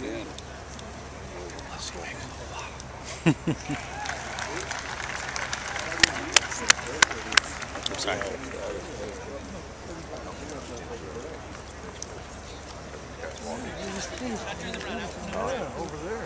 Let's go. I'm sorry. Oh, yeah, over there.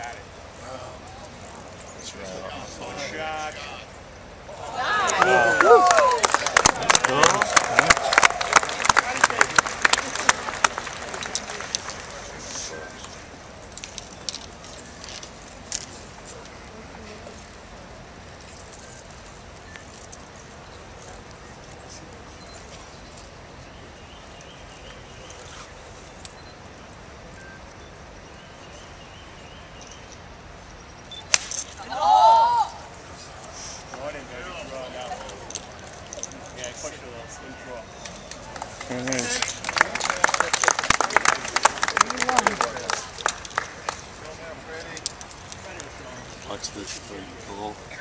Got it. Wow. That's right. Good shot. Watch this for you, Cole.